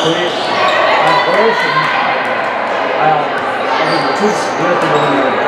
I'm both. Uh, I mean, two's worth the